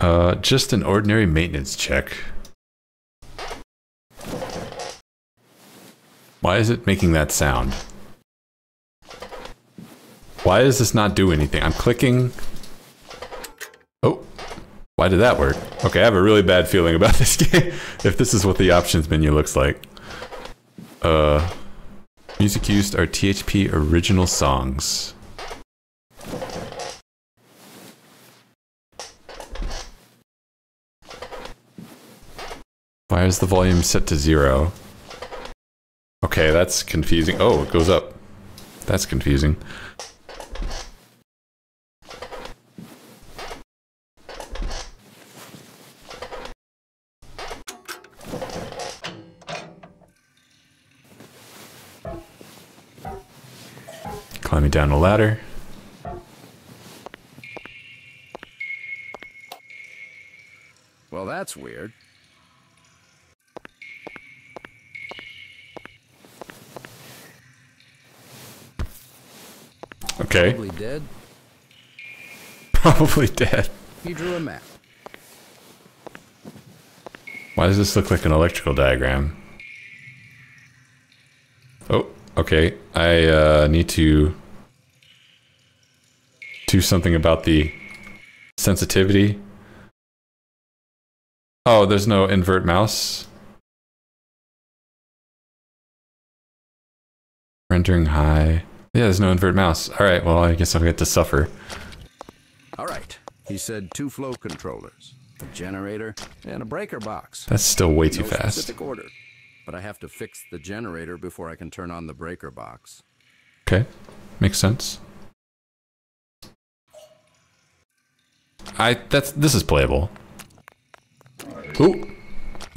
Uh, just an ordinary maintenance check. Why is it making that sound? Why does this not do anything? I'm clicking. Oh, why did that work? Okay, I have a really bad feeling about this game. if this is what the options menu looks like. Uh, music used are THP original songs. Why is the volume set to zero? Okay, that's confusing. Oh, it goes up. That's confusing. Climbing down a ladder. Well, that's weird. Okay. Probably dead. Probably dead. He drew a map. Why does this look like an electrical diagram? Oh, okay. I uh, need to do something about the sensitivity. Oh, there's no invert mouse. Rendering high. Yeah, there's no invert mouse. All right, well, I guess I'll get to suffer. All right. He said two flow controllers, a generator, and a breaker box. That's still way too no fast. specific order. But I have to fix the generator before I can turn on the breaker box. Okay, makes sense. I that's this is playable. Ooh.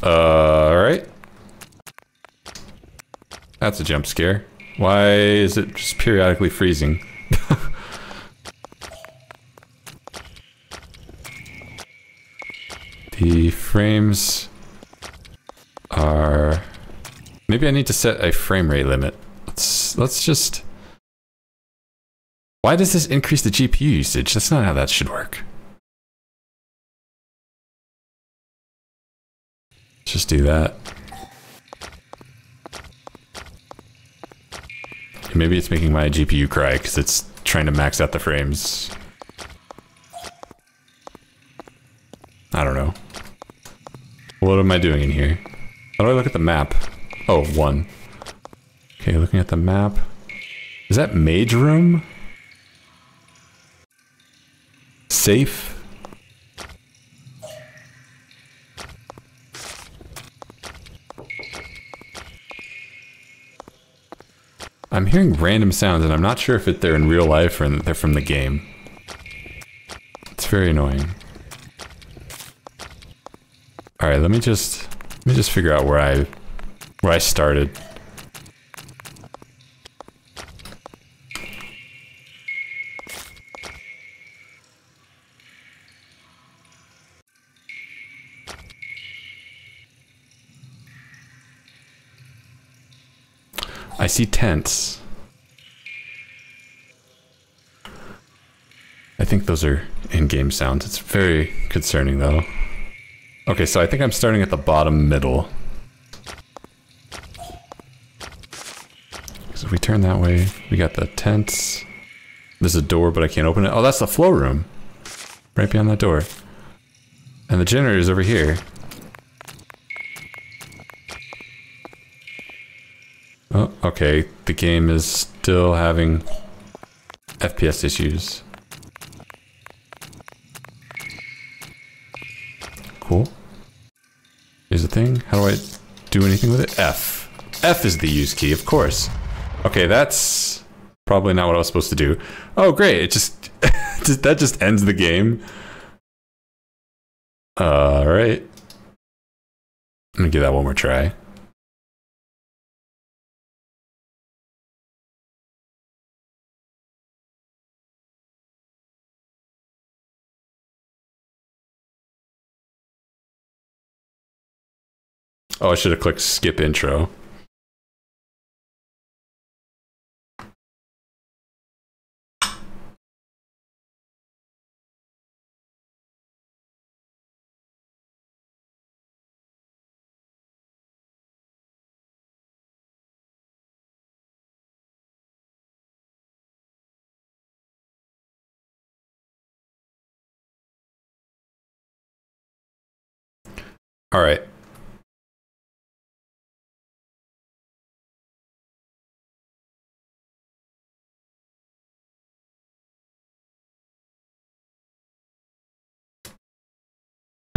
Uh, all right. That's a jump scare. Why is it just periodically freezing? the frames are maybe I need to set a frame rate limit. Let's let's just Why does this increase the GPU usage? That's not how that should work. Just do that. Maybe it's making my GPU cry because it's trying to max out the frames. I don't know. What am I doing in here? How do I look at the map? Oh, one. Okay, looking at the map. Is that mage room? Safe? I'm hearing random sounds and I'm not sure if it, they're in real life or they're from the game. It's very annoying. All right, let me just let me just figure out where I where I started. I see tents. Think those are in-game sounds. It's very concerning though. Okay, so I think I'm starting at the bottom middle. So if we turn that way, we got the tents. There's a door, but I can't open it. Oh, that's the flow room. Right behind that door. And the generator's over here. Oh, okay. The game is still having FPS issues. Thing. How do I do anything with it? F. F is the use key, of course. Okay, that's probably not what I was supposed to do. Oh, great. It just, that just ends the game. All right. Let me give that one more try. Oh, I should have clicked skip intro. All right.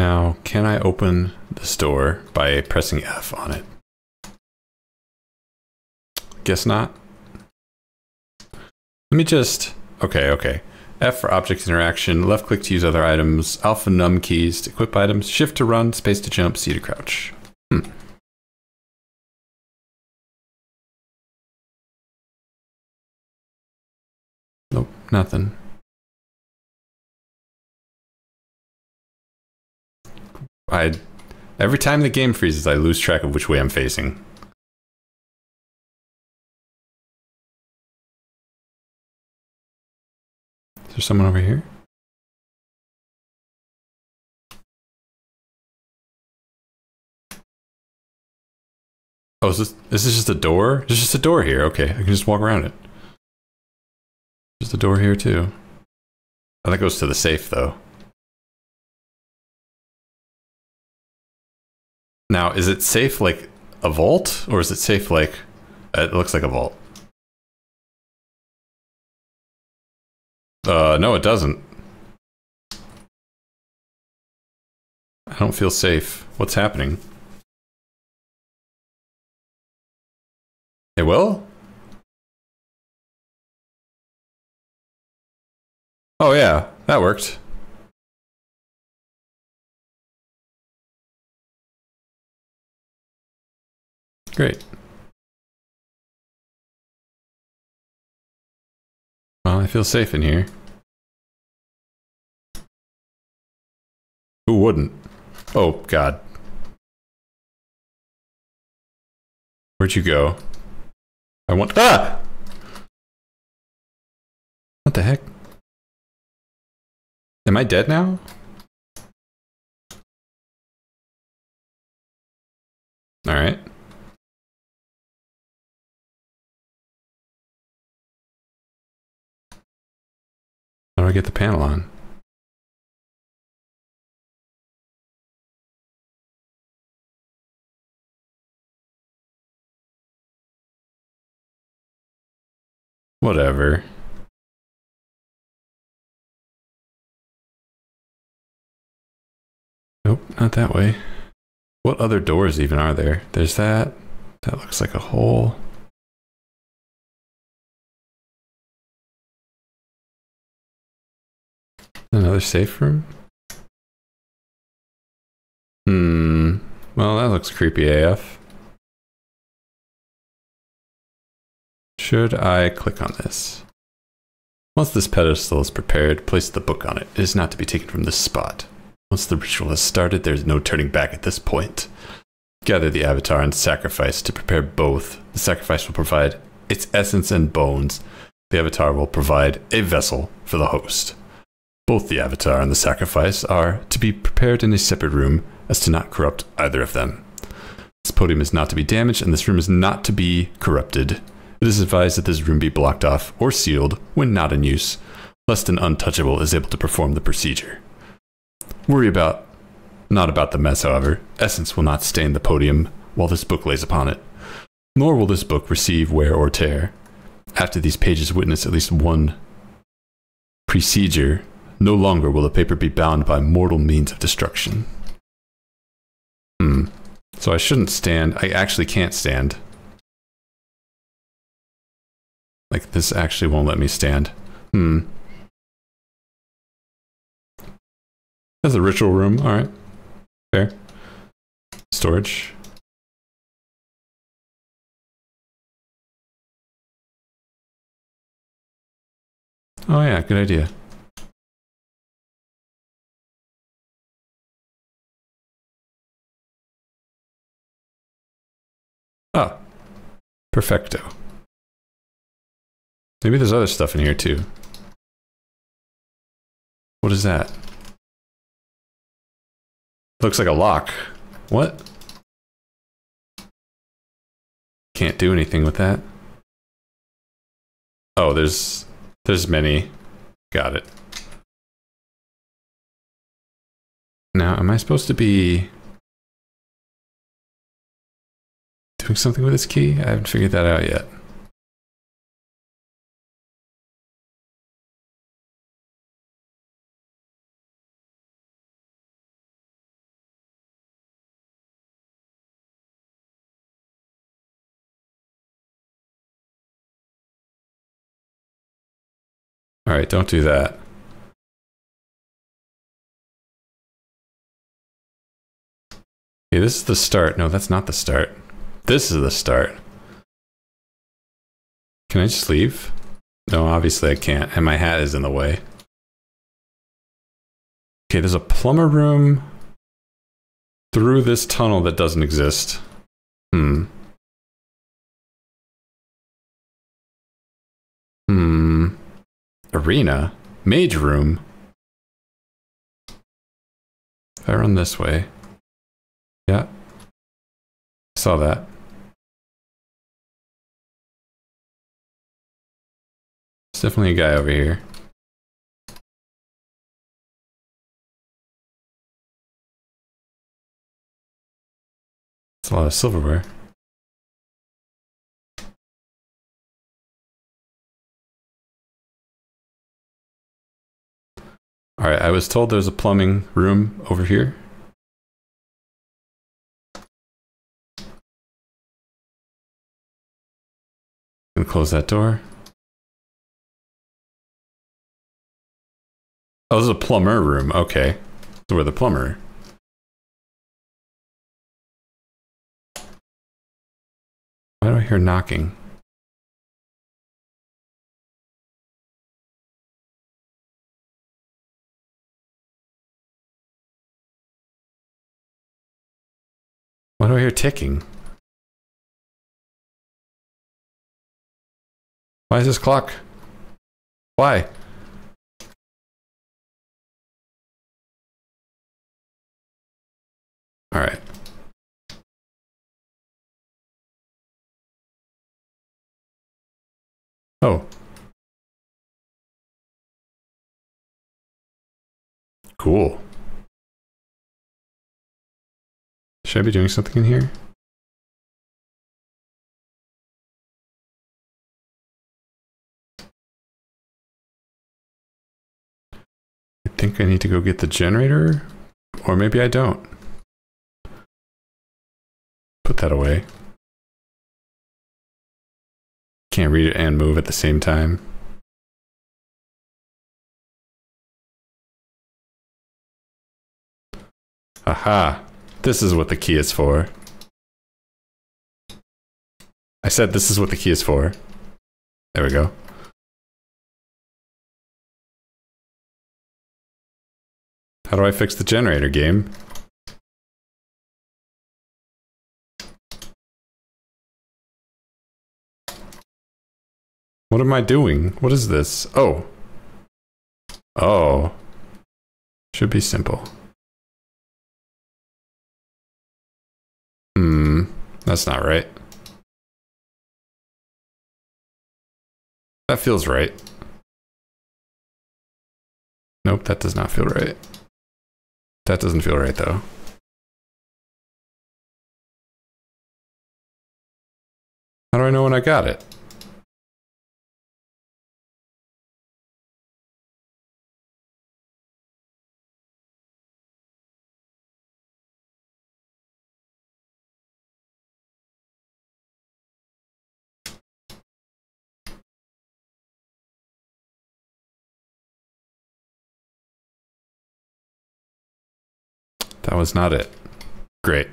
Now, can I open this door by pressing F on it? Guess not. Let me just. Okay, okay. F for object interaction, left click to use other items, alpha num keys to equip items, shift to run, space to jump, C to crouch. Hmm. Nope, nothing. I every time the game freezes, I lose track of which way I'm facing. Is there someone over here? Oh, is this is this just a door? There's just a door here. Okay, I can just walk around it. There's a door here too. Oh, that goes to the safe though. Now, is it safe like a vault, or is it safe like it looks like a vault? Uh, no, it doesn't. I don't feel safe. What's happening? It will? Oh yeah, that worked. Great. Well, I feel safe in here. Who wouldn't? Oh, God. Where'd you go? I want- Ah! What the heck? Am I dead now? Alright. Do I get the panel on? Whatever. Nope, not that way. What other doors even are there? There's that. That looks like a hole. Another safe room? Hmm. Well, that looks creepy AF. Should I click on this? Once this pedestal is prepared, place the book on it. It is not to be taken from this spot. Once the ritual has started, there is no turning back at this point. Gather the avatar and sacrifice to prepare both. The sacrifice will provide its essence and bones. The avatar will provide a vessel for the host. Both the avatar and the sacrifice are to be prepared in a separate room as to not corrupt either of them. This podium is not to be damaged and this room is not to be corrupted. It is advised that this room be blocked off or sealed when not in use, lest an untouchable is able to perform the procedure. Worry about not about the mess, however. Essence will not stain the podium while this book lays upon it, nor will this book receive wear or tear. After these pages witness at least one procedure, no longer will the paper be bound by mortal means of destruction. Hmm. So I shouldn't stand. I actually can't stand. Like, this actually won't let me stand. Hmm. That's a ritual room. All right. Fair. Storage. Oh yeah, good idea. Perfecto. Maybe there's other stuff in here too. What is that? Looks like a lock. What? Can't do anything with that. Oh, there's there's many. Got it. Now, am I supposed to be something with this key? I haven't figured that out yet. All right, don't do that. Okay, this is the start. No, that's not the start. This is the start. Can I just leave? No, obviously I can't, and my hat is in the way. Okay, there's a plumber room through this tunnel that doesn't exist. Hmm. Hmm. Arena? Mage room? If I run this way. Yeah. Saw that. There's definitely a guy over here. It's a lot of silverware. All right, I was told there's a plumbing room over here. Close that door. Oh, this is a plumber room. Okay. So we're the plumber. Why do I hear knocking? Why do I hear ticking? Why is this clock? Why? All right. Oh. Cool. Should I be doing something in here? I think I need to go get the generator, or maybe I don't. Put that away. Can't read it and move at the same time. Aha! This is what the key is for. I said this is what the key is for. There we go. How do I fix the generator game? What am I doing? What is this? Oh. Oh. Should be simple. Hmm. That's not right. That feels right. Nope, that does not feel right. That doesn't feel right though. How do I know when I got it? That was not it. Great.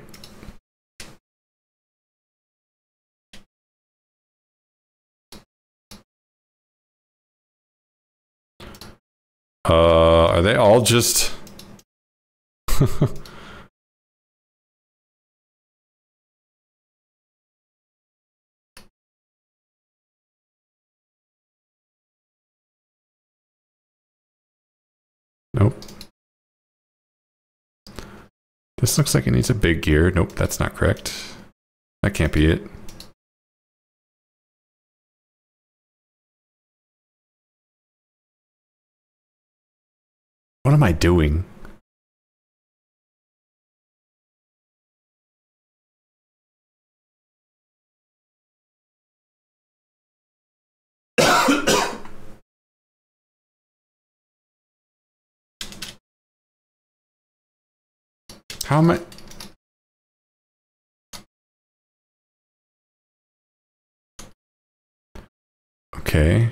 Uh, are they all just... nope. This looks like it needs a big gear. Nope, that's not correct. That can't be it. What am I doing? How Okay.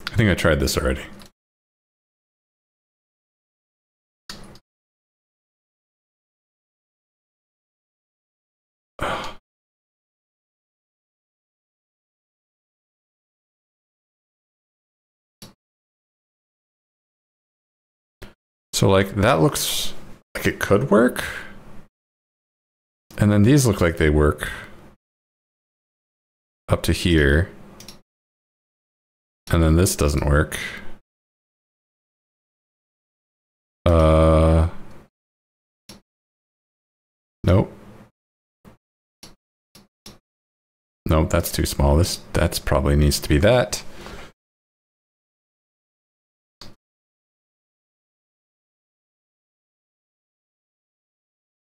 I think I tried this already. So like that looks like it could work. And then these look like they work up to here. And then this doesn't work. Uh Nope. Nope, that's too small. This that's probably needs to be that.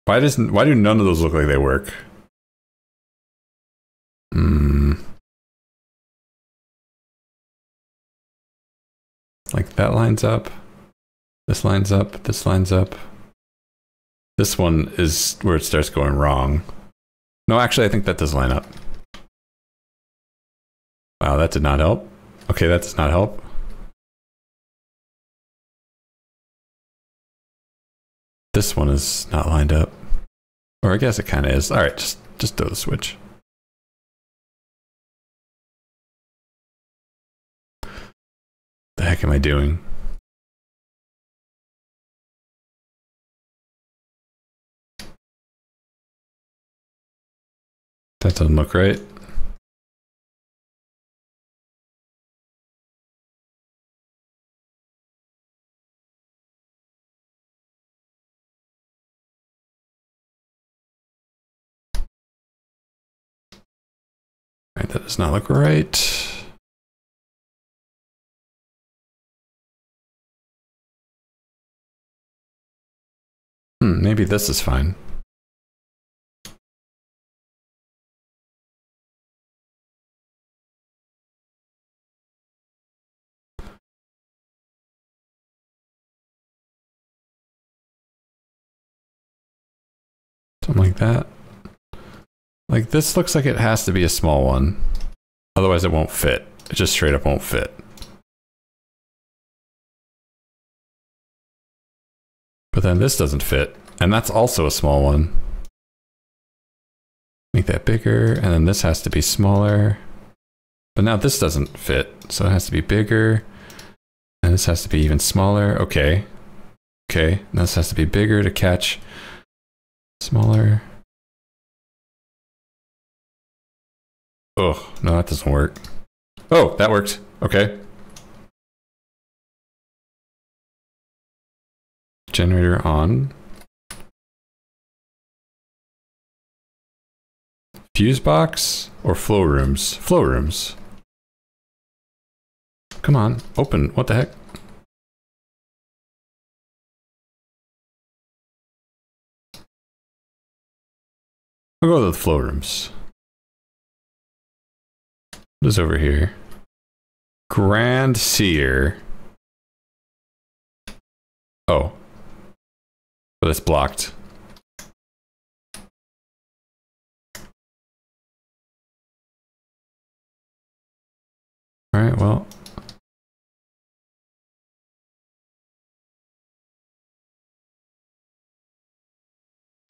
Why doesn't why do none of those look like they work? Hmm. Like that lines up. This lines up. This lines up. This one is where it starts going wrong. No, actually, I think that does line up. Wow, that did not help. Okay, that does not help. This one is not lined up. Or I guess it kind of is. All right, just just throw the switch. The heck am I doing? That doesn't look right. That does not look right. Hmm, maybe this is fine. Something like that. Like this looks like it has to be a small one. Otherwise it won't fit. It just straight up won't fit. But then this doesn't fit. And that's also a small one. Make that bigger. And then this has to be smaller. But now this doesn't fit. So it has to be bigger. And this has to be even smaller. Okay. Okay. And this has to be bigger to catch. Smaller. Oh, no, that doesn't work. Oh, that worked. Okay. Generator on. Fuse box or flow rooms? Flow rooms. Come on, open. What the heck? I'll go to the flow rooms. What is over here? Grand Seer. Oh. oh but it's blocked. Alright, well.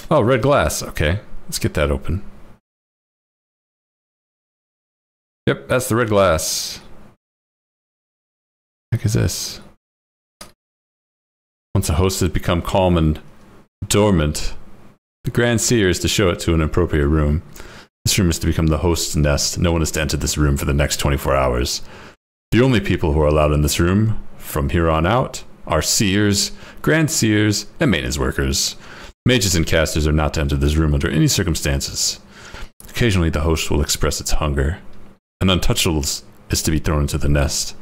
Oh, red glass. Okay. Let's get that open. Yep, that's the red glass. What heck is this? Once a host has become calm and dormant, the Grand Seer is to show it to an appropriate room. This room is to become the host's nest. No one is to enter this room for the next 24 hours. The only people who are allowed in this room, from here on out, are seers, grand seers, and maintenance workers. Mages and casters are not to enter this room under any circumstances. Occasionally, the host will express its hunger. Untouchables is to be thrown into the nest.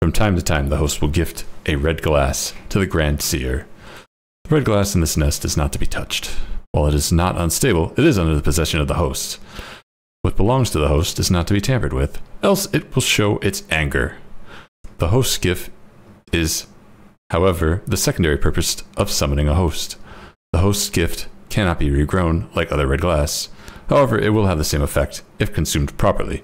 From time to time, the host will gift a red glass to the Grand Seer. The red glass in this nest is not to be touched. While it is not unstable, it is under the possession of the host. What belongs to the host is not to be tampered with, else it will show its anger. The host's gift is, however, the secondary purpose of summoning a host. The host's gift cannot be regrown like other red glass. However, it will have the same effect if consumed properly.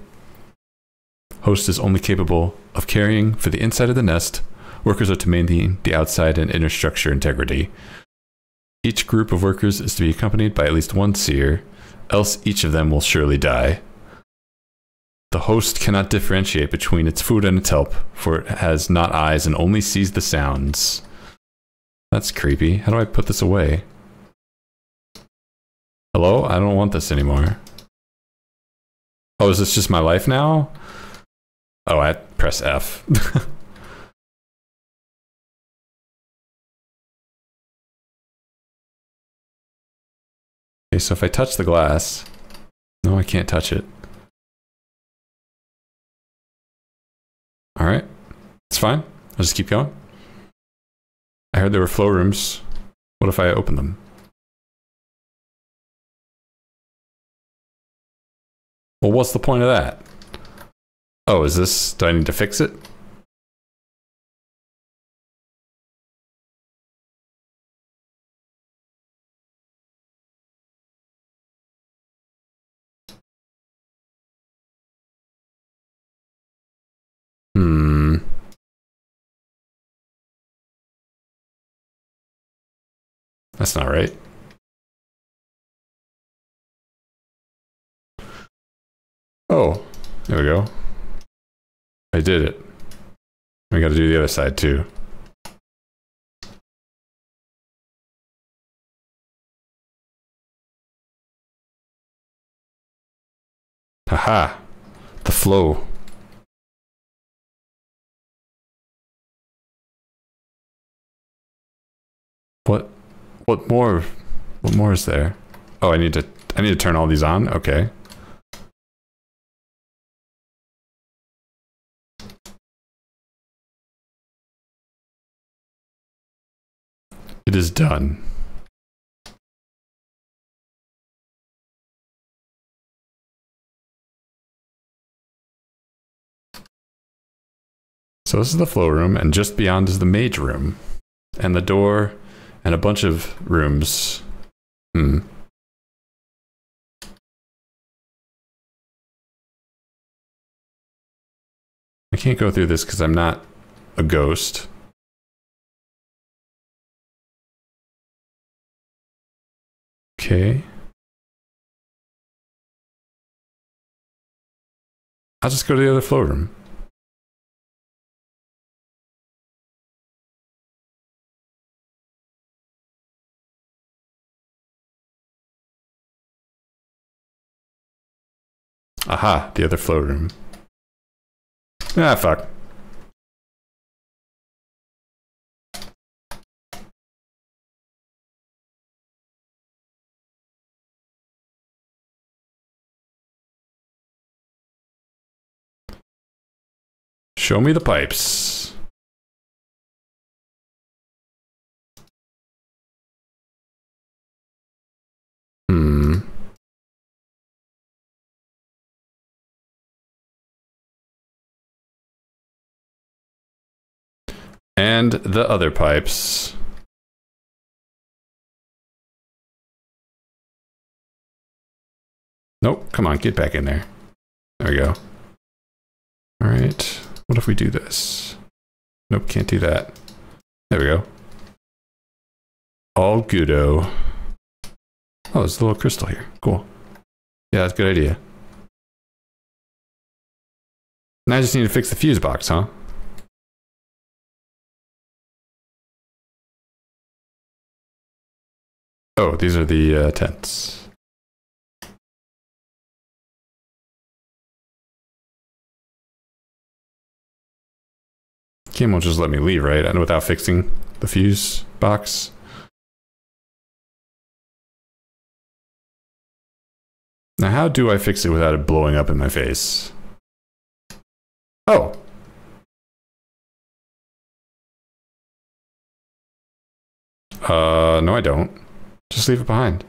Host is only capable of carrying for the inside of the nest. Workers are to maintain the outside and inner structure integrity. Each group of workers is to be accompanied by at least one seer, else each of them will surely die. The host cannot differentiate between its food and its help, for it has not eyes and only sees the sounds. That's creepy. How do I put this away? Hello? I don't want this anymore. Oh, is this just my life now? Oh, I press F. okay, so if I touch the glass, no, I can't touch it. All right, it's fine. I'll just keep going. I heard there were flow rooms. What if I open them? Well, what's the point of that? Oh, is this, do I need to fix it? Hmm. That's not right. Oh, there we go. I did it. We got to do the other side too. Haha, the flow. What, what more, what more is there? Oh, I need to, I need to turn all these on? Okay. It is done. So this is the flow room, and just beyond is the mage room. And the door, and a bunch of rooms. Hmm. I can't go through this because I'm not a ghost. Okay. I'll just go to the other flow room. Aha, the other flow room. Ah, fuck. Show me the pipes. Hmm. And the other pipes. Nope, come on, get back in there. There we go. All right, what if we do this? Nope, can't do that. There we go. All goodo. Oh, there's a little crystal here. Cool. Yeah, that's a good idea. Now I just need to fix the fuse box, huh? Oh, these are the uh, tents. Kim will just let me leave, right? And without fixing the fuse box. Now, how do I fix it without it blowing up in my face? Oh. Uh, no, I don't. Just leave it behind.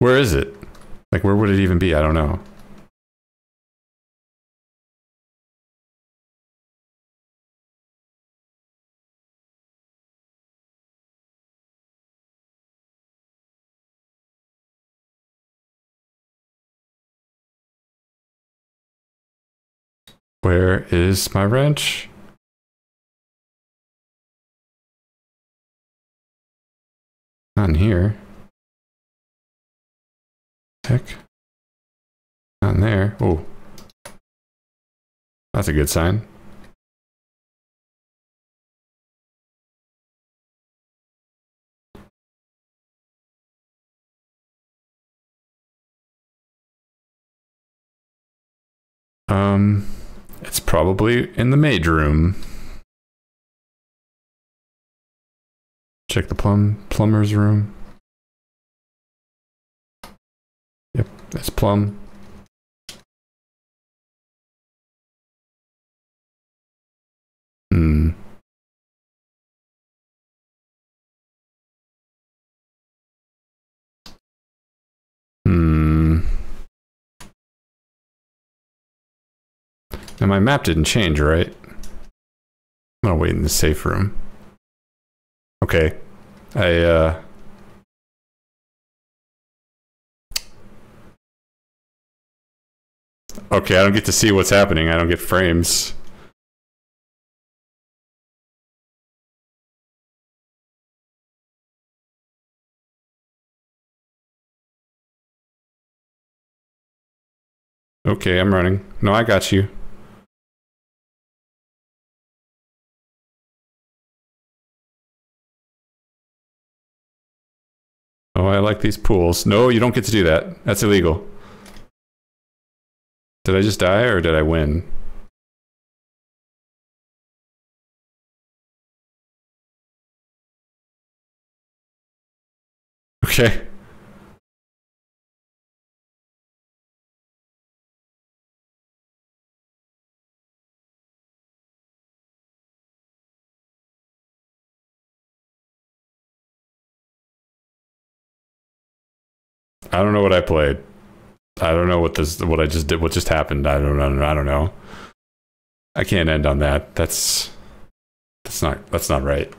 Where is it? Like, where would it even be? I don't know. Where is my wrench? Not in here. Heck. Not in there. Oh. That's a good sign. Um, it's probably in the maid room. Check the plum plumber's room. Yep, that's plum. Now my map didn't change, right? I'm gonna wait in the safe room. Okay. I uh Okay, I don't get to see what's happening. I don't get frames. Okay, I'm running. No, I got you. Oh, I like these pools. No, you don't get to do that. That's illegal. Did I just die or did I win? Okay. I don't know what I played. I don't know what this what I just did what just happened. I don't know. I don't know. I can't end on that. That's that's not that's not right.